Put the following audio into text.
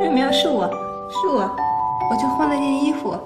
瑞苗是我是我，我就换了件衣服。